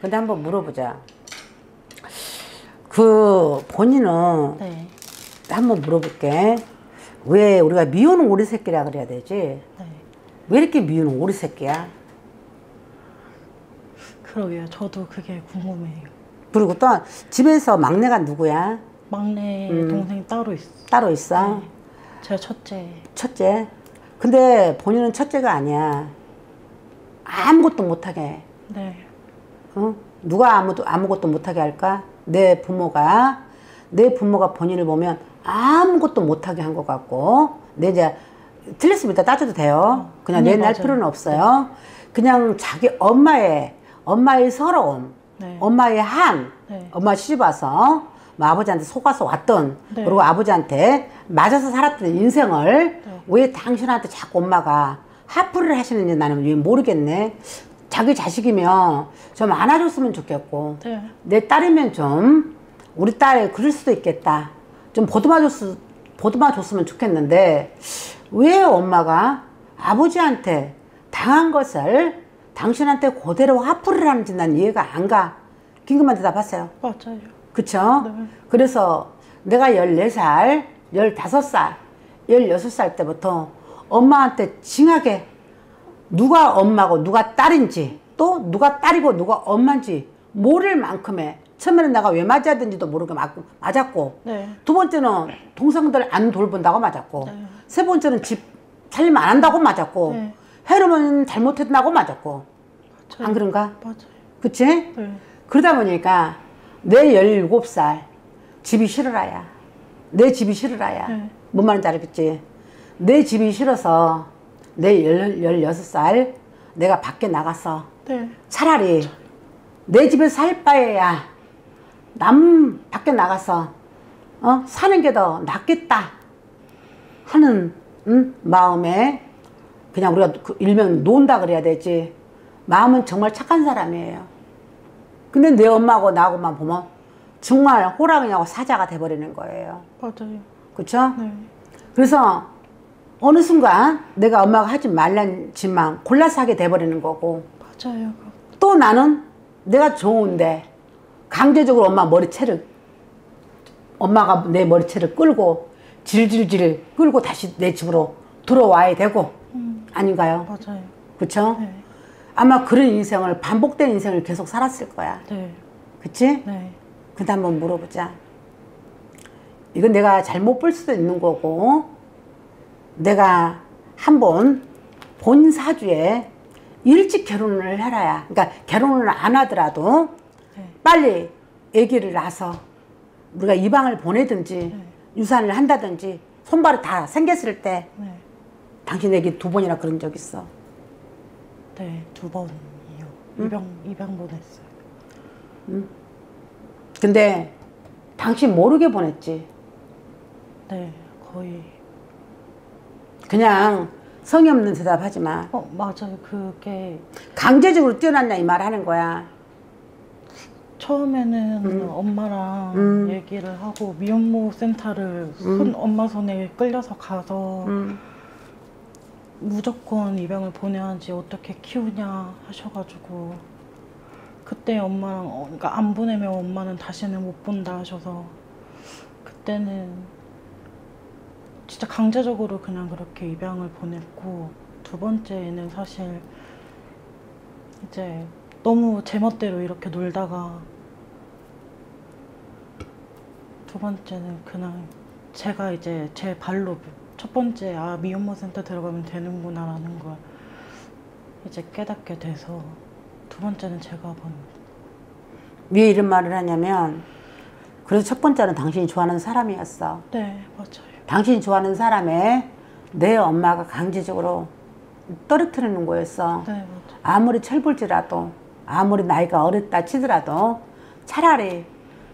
근데 한번 물어보자. 그 본인은 네. 한번 물어볼게. 왜 우리가 미운 오리 새끼라 그래야 되지? 네. 왜 이렇게 미운 오리 새끼야? 그러게요. 저도 그게 궁금해요. 그리고 또 집에서 막내가 누구야? 막내 음. 동생 따로 있어. 따로 있어? 네. 제가 첫째. 첫째. 근데 본인은 첫째가 아니야. 아무것도 못하게. 네. 어? 누가 아무도 아무것도 못하게 할까? 내 부모가 내 부모가 본인을 보면 아무것도 못하게 한 것 같고 내 이제 이따 따져도 돼요. 그냥 네, 내날. 필요는 없어요. 그냥 자기 엄마의 엄마의 서러움, 네. 엄마의 한, 네. 엄마 시집 와서 뭐 아버지한테 속아서 왔던 네. 그리고 아버지한테 맞아서 살았던 인생을 네. 왜 당신한테 자꾸 엄마가 하프를 하시는지 나는 왜 모르겠네. 자기 자식이면 좀 안아줬으면 좋겠고 네. 내 딸이면 좀 우리 딸 그럴 수도 있겠다. 좀 보듬어 줬 보듬어 줬으면 좋겠는데 왜 엄마가 아버지한테 당한 것을 당신한테 그대로 화풀이를 하는지 난 이해가 안 가. 긴급한 대답하세요. 맞아요. 그쵸? 네. 그래서 내가 14살, 15살, 16살 때부터 엄마한테 징하게 누가 엄마고 누가 딸인지 또 누가 딸이고 누가 엄마인지 모를 만큼의 처음에는 내가 왜 맞았는지도 모르게 맞고, 맞았고 네. 두 번째는 동생들 안 돌본다고 맞았고 네. 세 번째는 집 살림 안 한다고 맞았고 네. 해로면 잘못했다고 맞았고 맞아요. 안 그런가? 맞아요. 그치? 네. 그러다 보니까 내 17살 집이 싫으라야. 내 집이 싫으라야. 네. 뭔 말인지 알겠지? 내 집이 싫어서 내 16살 내가 밖에 나가서 네. 차라리 내 집에 살 바에야 남 밖에 나가서 어? 사는 게 더 낫겠다 하는 응? 마음에 그냥 우리가 그 일명 논다 그래야 되지 마음은 정말 착한 사람이에요 근데 내 엄마하고 나하고만 보면 정말 호랑이하고 사자가 돼버리는 거예요 맞아요. 그쵸? 네. 그래서 어느 순간 내가 엄마가 하지 말란 짓만 골라서 하게 돼버리는 거고 맞아요. 또 나는 내가 좋은데 강제적으로 엄마 머리채를 엄마가 내 머리채를 끌고 질질질 끌고 다시 내 집으로 들어와야 되고 음. 아닌가요? 맞아요. 그쵸? 네. 아마 그런 인생을 반복된 인생을 계속 살았을 거야. 네. 그치? 네. 근데 한번 물어보자. 이건 내가 잘못 볼 수도 있는 거고, 내가 한번 본 사주에 일찍 결혼을 해라야. 그러니까 결혼을 안 하더라도 네. 빨리 아기를 낳아서 우리가 이방을 보내든지 네. 유산을 한다든지 손발이 다 생겼을 때 네. 당신 애기 두 번이나 그런 적 있어. 네. 두 번이요. 입양 입양 보냈어요. 근데 당신 모르게 보냈지. 네. 거의 그냥 성의 없는 대답하지 마. 어 맞아요. 그게 강제적으로 뛰어났냐 이 말 하는 거야. 처음에는 엄마랑 음. 얘기를 하고 미혼모 센터를 손 엄마 손에 끌려서 가서 음. 무조건 입양을 보내야지 어떻게 키우냐 하셔가지고 그때 엄마랑 어, 그러니까 안 보내면 엄마는 다시는 못 본다 하셔서 그때는 진짜 강제적으로 그냥 그렇게 입양을 보냈고 두 번째는 사실 이제 너무 제멋대로 이렇게 놀다가 두 번째는 그냥 제가 이제 제 발로 첫 번째 아 미혼모 센터 들어가면 되는구나 라는 걸 이제 깨닫게 돼서 두 번째는 제가 본 왜 이런 말을 하냐면 그래서 첫 번째는 당신이 좋아하는 사람이었어. 네 맞아요 당신이 좋아하는 사람에 내 엄마가 강제적으로 떨어뜨리는 거였어. 네 아무리 철불지라도 아무리 나이가 어렸다 치더라도 차라리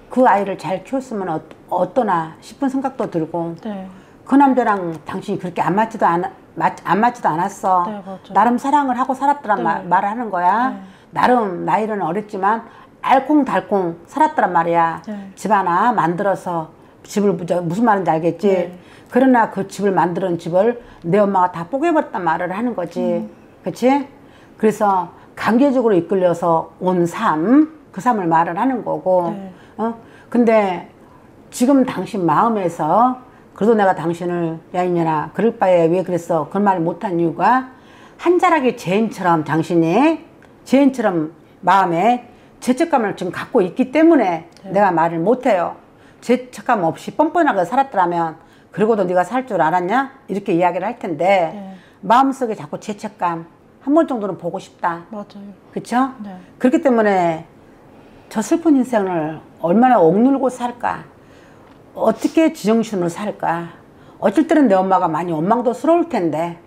그 아이를 잘 키웠으면 어, 어떠나 싶은 생각도 들고 네 그 남자랑 당신이 그렇게 안 맞지도 않, 맞, 안 맞지도 않았어. 네. 나름 사랑을 하고 살았더란 네. 말, 말을 하는 거야. 네. 나름 나이는 어렸지만 알콩달콩 살았더란 말이야. 네. 집 하나 만들어서 집을 저, 무슨 말인지 알겠지? 네. 그러나 그 집을 만드는 집을 내 엄마가 다 뽀개버렸단 말을 하는 거지. 음. 그치? 그래서 강제적으로 이끌려서 온 삶, 그 삶을 말을 하는 거고, 네. 어? 근데 지금 당신 마음에서 그래도 내가 당신을 야 이년아 그럴 바에 왜 그랬어 그런 말을 못한 이유가 한 자락의 죄인처럼 당신이 죄인처럼 마음에 죄책감을 지금 갖고 있기 때문에 내가 말을 못해요 죄책감 없이 뻔뻔하게 살았더라면 그러고도 네가 살 줄 알았냐 이렇게 이야기를 할 텐데 네. 마음속에 자꾸 죄책감 한 번 정도는 보고 싶다 맞아요. 그쵸? 네. 그렇기 때문에 저 슬픈 인생을 얼마나 억눌고 살까? 어떻게 지정신으로 살까? 어쩔 때는 내 엄마가 많이 원망도스러울 텐데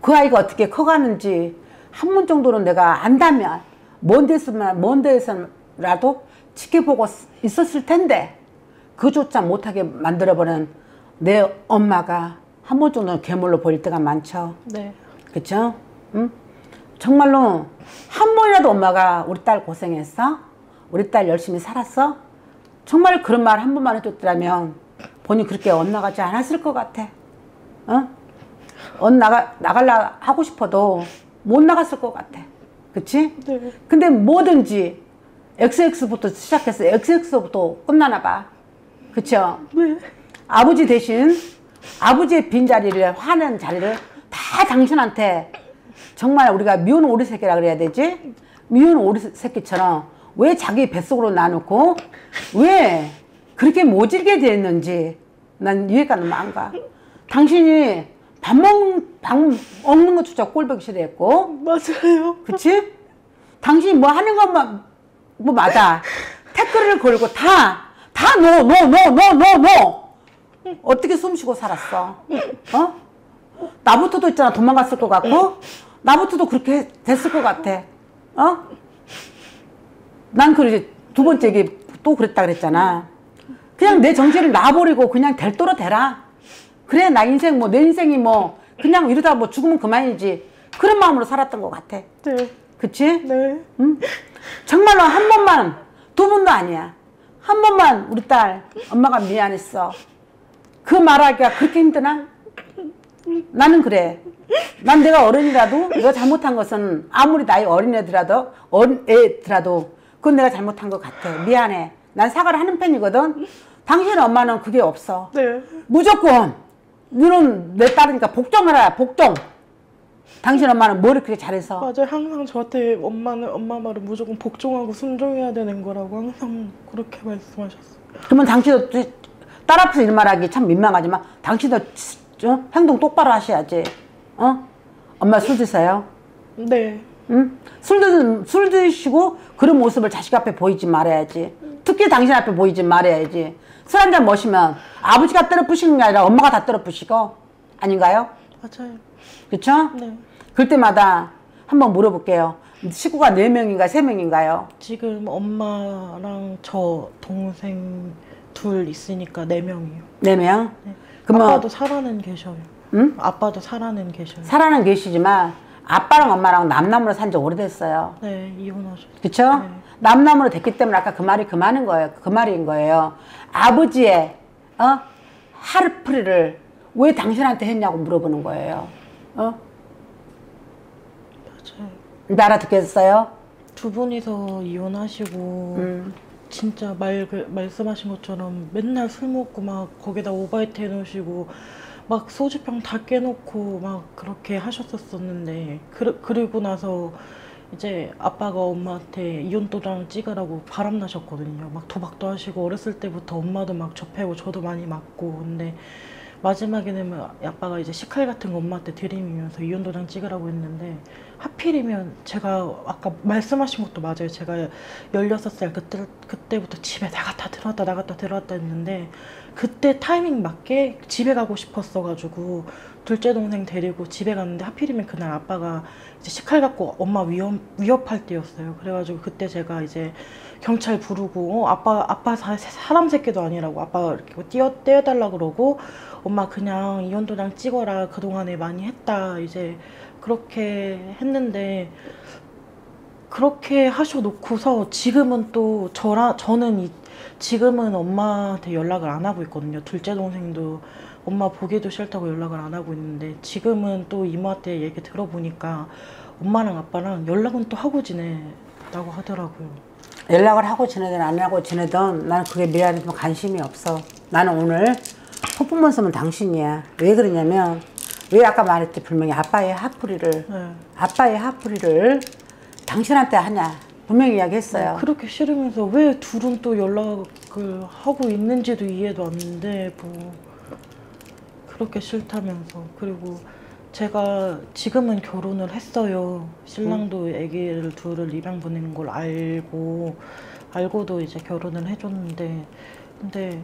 그 아이가 어떻게 커가는지 한 번 정도는 내가 안다면 먼 데서만 먼 데서라도 지켜보고 있었을 텐데 그조차 못하게 만들어버린 내 엄마가 한 번 정도는 괴물로 보일 때가 많죠. 네. 그쵸? 응? 정말로 한 번이라도 엄마가 우리 딸 고생했어? 우리 딸 열심히 살았어? 정말 그런 말 한 번만 해줬더라면 본인 그렇게 엇나가지 않았을 것 같아. 어? 엇나가, 나갈라 하고 싶어도 못 나갔을 것 같아. 그치? 네. 근데 뭐든지 XX부터 시작해서 XX부터 끝나나 봐. 그쵸? 네. 아버지 대신 아버지의 빈자리를 화는 자리를 다 당신한테 정말 우리가 미운 오리 새끼라 그래야 되지? 미운 오리 새끼처럼 왜 자기 뱃속으로 놔놓고 왜 그렇게 모질게 됐는지 난 이해가 너무 안 가. 당신이 밥 먹는, 밥 먹는 것조차 꼴보기 싫어했고 맞아요. 그치? 당신이 뭐 하는 것만 뭐 맞아. 태클을 걸고 다, 다 너, 너, 너, 너, 너, 너. 어떻게 숨 쉬고 살았어? 어? 나부터도 있잖아. 도망갔을 것 같고, 나부터도 그렇게 됐을 것 같아. 어? 난 그러지. 두 번째 얘기 또 그랬다 그랬잖아. 그냥 내 정신을 놔버리고 그냥 될 도로 되라. 그래, 나 인생 뭐, 내 인생이 뭐, 그냥 이러다 뭐 죽으면 그만이지. 그런 마음으로 살았던 것 같아. 네. 그치? 네. 응? 정말로 한 번만, 두 번도 아니야. 한 번만 우리 딸, 엄마가 미안했어. 그 말하기가 그렇게 힘드나? 나는 그래. 난 내가 어른이라도 내가 잘못한 것은 아무리 나이 어린 애들라도, 어린 애들라도 그건 내가 잘못한 것 같아. 미안해. 난 사과를 하는 편이거든. 당신 엄마는 그게 없어. 네. 무조건 너는 내 딸이니까 복종하라 복종 당신 엄마는 뭘 그렇게 잘해서 맞아요. 항상 저한테 엄마는 엄마 말은 무조건 복종하고 순종해야 되는 거라고 항상 그렇게 말씀하셨어요. 그러면 당신도 또- 딸 앞에서 이런 말하기 참 민망하지만 당신도 어? 행동 똑바로 하셔야지 어? 엄마 술 드세요? 네. 응? 술, 드, 술 드시고 그런 모습을 자식 앞에 보이지 말아야지 특히 당신 앞에 보이지 말아야지 술 한 잔 마시면 아버지가 때려 부시는 게 아니라 엄마가 다 때려 부시고 아닌가요? 맞아요. 그쵸? 네. 그럴 때마다 한번 물어볼게요. 식구가 네명인가세명인가요 지금 엄마랑 저 동생 둘 있으니까 네 명이요. 네명 네. 그러면 아빠도 살아는 계셔요. 응? 아빠도 살아는 계셔요. 살아는 계시지만 아빠랑 엄마랑 남남으로 산 지 오래됐어요. 네, 이혼하셨어요. 그쵸? 네. 남남으로 됐기 때문에 아까 그 말이 그 말인 거예요. 그 말인 거예요. 아버지의 어? 하루풀이를 왜 당신한테 했냐고 물어보는 거예요. 어? 이제 알아듣겠어요? 두 분이서 이혼하시고 음. 진짜 말 그- 말씀하신 것처럼 맨날 술 먹고 막 거기다 오바이트 해놓으시고 막 소주병 다 깨놓고 막 그렇게 하셨었었는데 그, 그리고 나서 이제 아빠가 엄마한테 이혼 도장 찍으라고 바람 나셨거든요. 막 도박도 하시고 어렸을 때부터 엄마도 막 접해고 저도 많이 맞고 근데 마지막에 되면 아빠가 이제 식칼 같은 거 엄마한테 들이미면서 이혼 도장 찍으라고 했는데 하필이면 제가 아까 말씀하신 것도 맞아요. 제가 16살 그때, 그때부터 집에 나갔다 들어왔다 나갔다 들어왔다 했는데 그때 타이밍 맞게 집에 가고 싶었어가지고 둘째 동생 데리고 집에 갔는데 하필이면 그날 아빠가 이제 식칼 갖고 엄마 위험, 위협할 때였어요. 그래가지고 그때 제가 이제 경찰 부르고 어, 아빠 아빠 사, 사람 새끼도 아니라고 아빠 이렇게 띄어 떼어달라 그러고 엄마 그냥 이혼 도장 찍어라 그동안에 많이 했다 이제 그렇게 했는데 그렇게 하셔놓고서 지금은 또 저라 저는 이, 지금은 엄마한테 연락을 안 하고 있거든요. 둘째 동생도 엄마 보기도 싫다고 연락을 안 하고 있는데 지금은 또 이모한테 얘기 들어보니까 엄마랑 아빠랑 연락은 또 하고 지내다고 하더라고요. 연락을 하고 지내든 안 하고 지내든 나는 그게 미안해 좀 관심이 없어. 나는 오늘 쓰면 당신이야. 왜 그러냐면 왜 아까 말했지 분명히 아빠의 하풀이를 네. 아빠의 하풀이를 당신한테 하냐 분명히 이야기했어요. 그렇게 싫으면서 왜 둘은 또 연락을 하고 있는지도 이해도 안 돼. 뭐 그렇게 싫다면서 그리고 제가 지금은 결혼을 했어요. 신랑도 아기를 둘을 입양 보내는 걸 알고 알고도 이제 결혼을 해줬는데 근데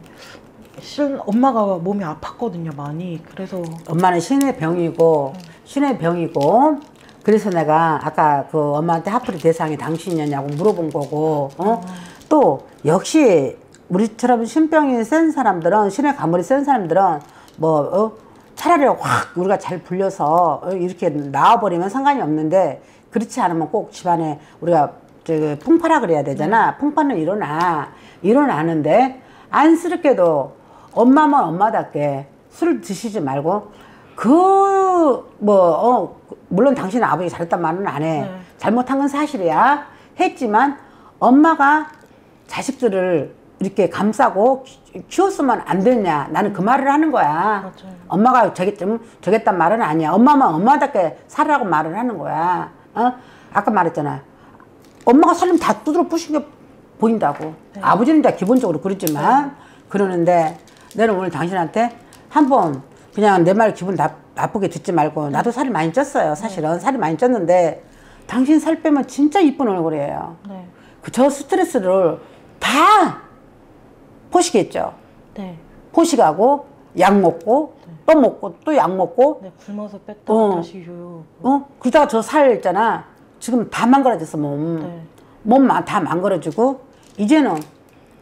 실 엄마가 몸이 아팠거든요 많이 그래서 엄마는 신의 병이고 신의 병이고 그래서 내가 아까 그 엄마한테 하풀이 대상이 당신이냐고 물어본 거고 어? 또 역시 우리처럼 신병이 센 사람들은 신의 가물이 센 사람들은 뭐 어? 차라리 확 우리가 잘 불려서 어? 이렇게 나와버리면 상관이 없는데 그렇지 않으면 꼭 집안에 우리가 저기 풍파라 그래야 되잖아 풍파는 일어나 일어나는데 안쓰럽게도 엄마만 엄마답게 술을 드시지 말고 그 뭐 어, 물론 당신은 아버지 잘했단 말은 안 해. 네. 잘못한 건 사실이야. 했지만 엄마가 자식들을 이렇게 감싸고 키- 키웠으면 안 됐냐. 나는 그 말을 하는 거야. 맞아요. 엄마가 저기 좀 저겠단 말은 아니야. 엄마만 엄마답게 살라고 말을 하는 거야. 어? 아까 말했잖아. 엄마가 살림 다 두드러 부신 게 보인다고. 아버지는 다 기본적으로 그렇지만 그러는데 내는 오늘 당신한테 한번 그냥 내 말 기분 나, 나쁘게 듣지 말고 나도 살이 많이 쪘어요. 사실은 살이 많이 쪘는데 당신 살 빼면 진짜 이쁜 얼굴이에요. 네. 그저 스트레스를 다 포식했죠. 네. 포식하고 약 먹고 또 먹고 또 약 먹고 네, 굶어서 뺐다가 어. 다시 유효. 어 그러다가 저 살 있잖아 지금 다 망가졌어 몸. 네. 몸다 망가져지고 이제는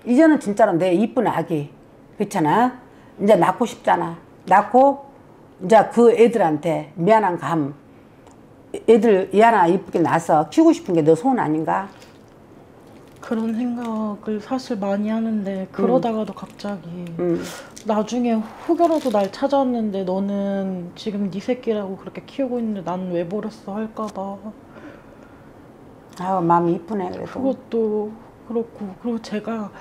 이제는 진짜로 내 이쁜 아기 그렇잖아. 이제 낳고 싶잖아. 낳고 이제 그 애들한테 미안한 감 애들 이 하나 이쁘게 낳아서 키우고 싶은 게 너 소원 아닌가? 그런 생각을 사실 많이 하는데 그러다가도 갑자기 음. 나중에 혹여라도 날 찾아왔는데 너는 지금 네 새끼라고 그렇게 키우고 있는데 난 왜 버렸어 할까봐. 아우 마음이 이쁘네 그래도. 그것도 그렇고 그리고 제가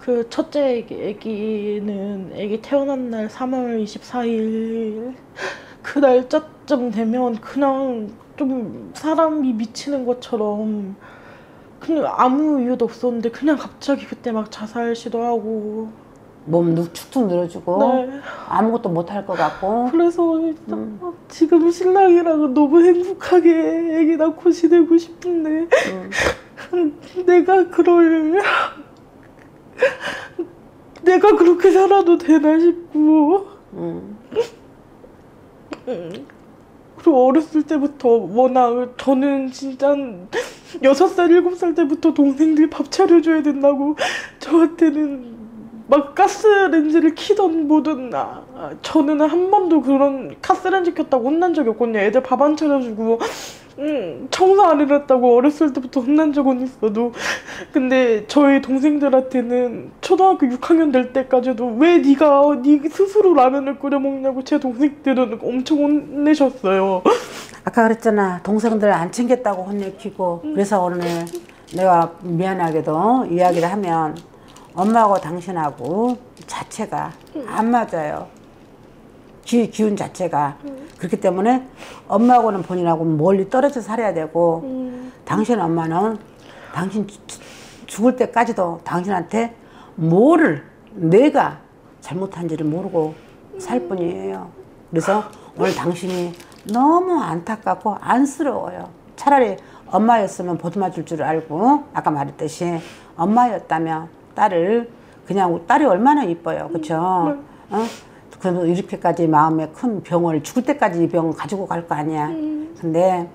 그 첫째 애기는 애기 태어난 날 3월 24일 그 날짜쯤 되면 그냥 좀 사람이 미치는 것처럼 그냥 아무 이유도 없었는데 그냥 갑자기 그때 막 자살 시도하고. 몸 눅- 축축 늘어지고 네. 아무것도 못할 것 같고. 그래서 일단 지금 신랑이랑 너무 행복하게 애기 낳고 지내고 싶은데 내가 그럴 내가 그렇게 살아도 되나 싶고 음. 그리고 어렸을 때부터 워낙 저는 진짜 여섯 살 일곱 살 때부터 동생들 밥 차려줘야 된다고 저한테는 막 가스렌지를 키던 뭐든 아, 저는 한 번도 그런 가스렌지 켰다고 혼난 적이 없거든요. 애들 밥 안 차려주고 음, 청소 안 해놨다고 어렸을 때부터 혼난 적은 있어도. 근데 저희 동생들한테는 초등학교 6학년 될 때까지도 왜 네가 네 스스로 라면을 끓여 먹냐고 제 동생들은 엄청 혼내셨어요. 아까 그랬잖아. 동생들 안 챙겼다고 혼내키고. 그래서 오늘 내가 미안하게도 이야기를 하면 엄마하고 당신하고 자체가 안 맞아요 기, 기운 자체가 그렇기 때문에 엄마하고는 본인하고 멀리 떨어져 살아야 되고 당신 엄마는 당신 죽- 죽을 때까지도 당신한테 뭐를 내가 잘못한지를 모르고 살 뿐이에요. 그래서 오늘 당신이 너무 안타깝고 안쓰러워요. 차라리 엄마였으면 보듬어 줄 줄 알고 아까 말했듯이 엄마였다면 딸을 그냥 딸이 얼마나 이뻐요. 그렇죠? 어? 그래도 이렇게까지 마음에 큰 병을 죽을 때까지 이 병을 가지고 갈 거 아니야. 근데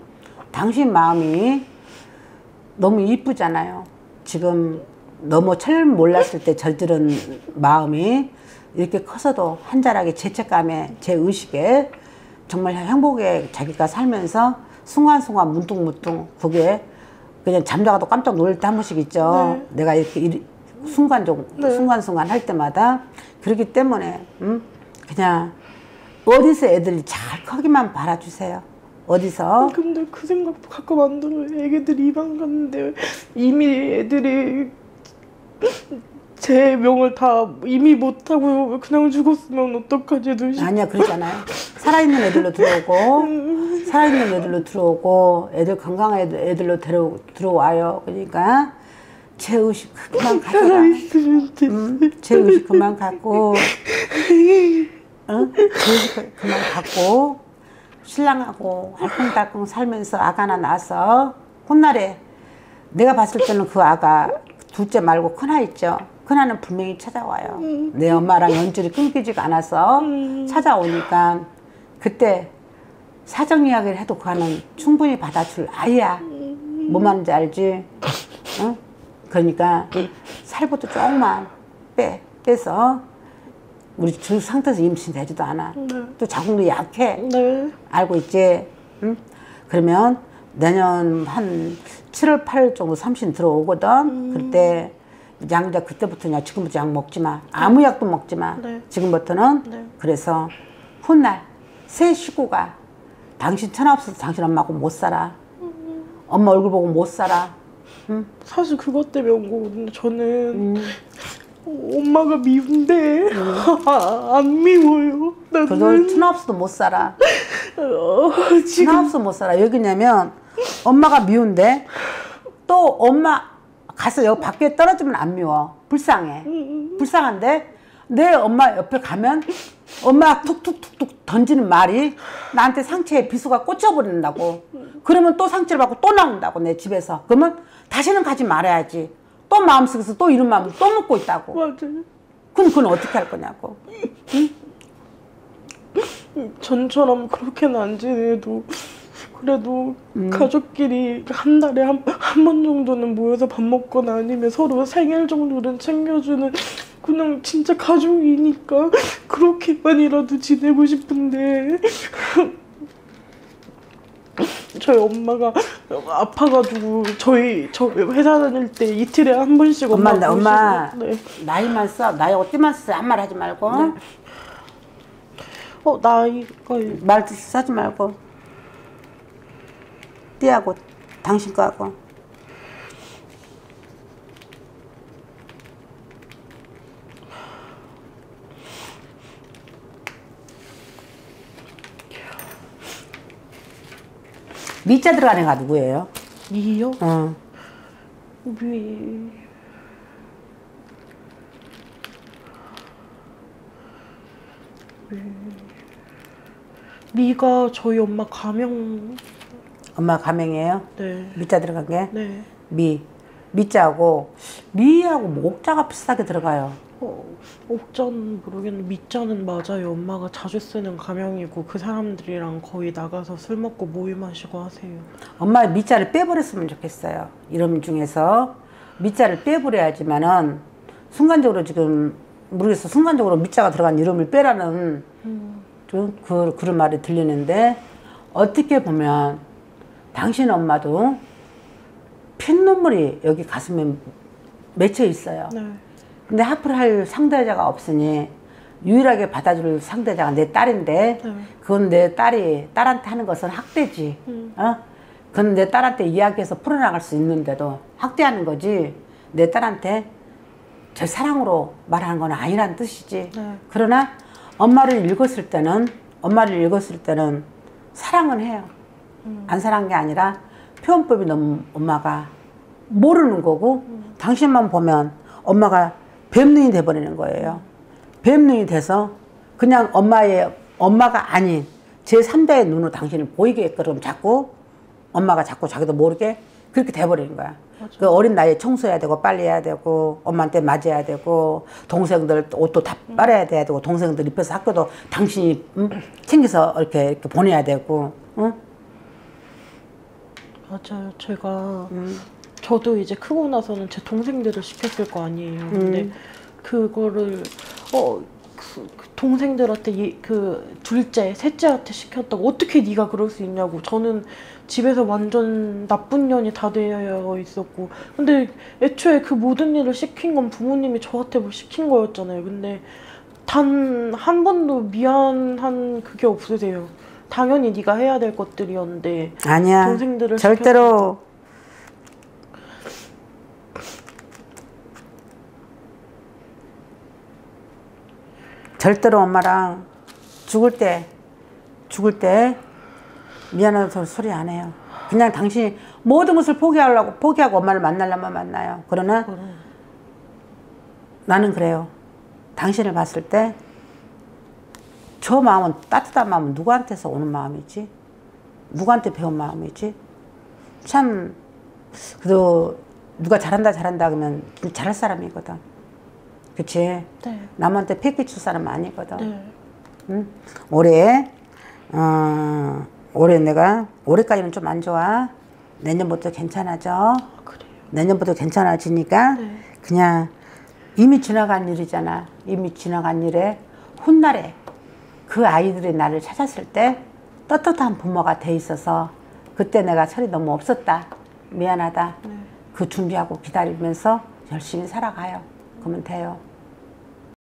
당신 마음이 너무 이쁘잖아요. 지금 너무 철 몰랐을 때 저지른 마음이 이렇게 커서도 한 자락의 죄책감에 제 의식에 정말 행복에 자기가 살면서 순간순간 문득문득 그게 그냥 잠자가도 깜짝 놀랄 때 한 번씩 있죠. 내가 이렇게 일- 순간적 순간순간 할 때마다 그렇기 때문에 음? 그냥 어디서 애들이 잘 크기만 바라주세요. 어디서? 근데 그 생각도 가끔 안 들어요. 애기들 입양 갔는데 이미 애들이 제 명을 다 이미 못하고 그냥 죽었으면 어떡하지 싶 아니야 그러잖아요. 살아있는 애들로 들어오고 살아있는 애들로 들어오고 애들 건강한 애들, 애들로 들어, 들어와요. 그러니까 제 의식 그만 가져라. 음, 제 의식 그만 갖고 어? 제 의식 그만 갖고 신랑하고 알콩달콩 살면서 아가 하나 낳아서 훗날에 내가 봤을 때는 그 아가 둘째 말고 큰아 있죠. 큰아는 분명히 찾아와요. 내 엄마랑 연줄이 끊기지가 않아서 찾아오니까 그때 사정 이야기를 해도 그 아는 충분히 받아줄 아이야. 뭐 말인지 알지? 어? 그러니까 살부터 조금만 빼 빼서 우리 주 상태에서 임신 되지도 않아. 또 자궁도 약해. 네. 알고 있지? 응? 그러면 내년 한 7월 8일 정도 삼신 들어오거든. 그때 양자 그때부터 야 지금부터 약 먹지 마. 아무 약도 먹지 마. 네. 지금부터는 네. 그래서 훗날 새 식구가 당신 천하 없어서 당신 엄마하고 못 살아. 엄마 얼굴 보고 못 살아. 사실 그것 때문에 온 거거든요. 저는 음. 엄마가 미운데 아, 안 미워요. 나는 천하 없어도 못 살아. 어, 지금 천하 없어 못 살아. 여기냐면 엄마가 미운데 또 엄마 가서 여기 밖에 떨어지면 안 미워. 불쌍해. 불쌍한데 내 엄마 옆에 가면 엄마 툭툭툭툭 던지는 말이 나한테 상처에 비수가 꽂혀버린다고. 그러면 또 상처를 받고 또 나온다고 내 집에서. 그러면 다시는 가지 말아야지. 또 마음속에서 또 이런 마음을 또 먹고 있다고. 맞아요. 그럼 그건 어떻게 할 거냐고. 전처럼 그렇게는 안 지내도 그래도 음. 가족끼리 한 달에 한 한 번 정도는 모여서 밥 먹거나 아니면 서로 생일 정도는 챙겨주는 그냥 진짜 가족이니까 그렇게만이라도 지내고 싶은데 저희 엄마가 아파가지고 저희 저 회사 다닐 때 이틀에 한 번씩 엄마 엄마, 나- 엄마 네. 나이만 써. 나이 어때만 써. 아무 말 하지 말고. 어 나이가 말 쓰지 말고. 띠하고 당신 거하고. 미자 들어가는 애가 누구예요? 이요? 어. 미 미가 저희 엄마 가명 엄마 가명이에요? 네. 미자 들어간 게? 네. 미. 미자하고 미하고 목자가 비슷하게 들어가요. 어, 옥자는 모르겠는데 미자는 맞아요. 엄마가 자주 쓰는 가명이고 그 사람들이랑 거의 나가서 술 먹고 모이 마시고 하세요. 엄마 미자를 빼버렸으면 좋겠어요. 이름 중에서 미자를 빼버려야지만은 순간적으로 지금 모르겠어. 순간적으로 미자가 들어간 이름을 빼라는 좀 그, 그런 말이 들리는데 어떻게 보면 당신 엄마도 핀눈물이 여기 가슴에 맺혀 있어요. 네. 근데 하프를 할 상대자가 없으니 유일하게 받아줄 상대자가 내 딸인데 네. 그건 내 딸이 딸한테 하는 것은 학대지. 음. 어? 그건 내 딸한테 이야기해서 풀어나갈 수 있는데도 학대하는 거지. 내 딸한테 제 사랑으로 말하는 건 아니란 뜻이지. 네. 그러나 엄마를 읽었을 때는 엄마를 읽었을 때는 사랑은 해요. 안 사랑한 게 아니라 표현법이 너무 엄마가 모르는 거고 당신만 보면 엄마가 뱀눈이 돼버리는 거예요. 뱀눈이 돼서 그냥 엄마의 엄마가 아닌 제 3자의 눈으로 당신을 보이게끔 자꾸 엄마가 자꾸 자기도 모르게 그렇게 돼버리는 거야. 그 어린 나이에 청소해야 되고 빨리 해야 되고 엄마한테 맞아야 되고 동생들 옷도 다 빨아야 돼야 되고 동생들 입혀서 학교도 당신이 응? 챙겨서 이렇게, 이렇게 보내야 되고 응? 맞아요. 제가 저도 이제 크고 나서는 제 동생들을 시켰을 거 아니에요. 근데 그거를 어. 그, 그 동생들한테 이, 그 둘째, 셋째한테 시켰다고 어떻게 네가 그럴 수 있냐고 저는 집에서 완전 나쁜 년이 다 되어 있었고 근데 애초에 그 모든 일을 시킨 건 부모님이 저한테 뭐 시킨 거였잖아요. 근데 단 한 번도 미안한 그게 없으세요. 당연히 네가 해야 될 것들이었는데 아니야. 동생들을 절대로 절대로 엄마랑 죽을 때 죽을 때 미안하다고 소리 안 해요. 그냥 당신이 모든 것을 포기하려고 포기하고 엄마를 만나려면 만나요. 그러나 나는 그래요. 당신을 봤을 때 저 마음은 따뜻한 마음은 누구한테서 오는 마음이지? 누구한테 배운 마음이지? 참 그래도 누가 잘한다 잘한다 그러면 잘할 사람이거든. 그치? 네. 남한테 패기 줄 사람 아니거든. 네. 응? 올해 어, 올해 내가 올해까지는 좀 안 좋아. 내년부터 괜찮아져. 아, 그래요. 내년부터 괜찮아지니까 네. 그냥 이미 지나간 일이잖아. 이미 지나간 일에 훗날에 그 아이들이 나를 찾았을 때 떳떳한 부모가 돼 있어서 그때 내가 철이 너무 없었다. 미안하다. 네. 그 준비하고 기다리면서 열심히 살아가요. 그러면 돼요.